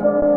you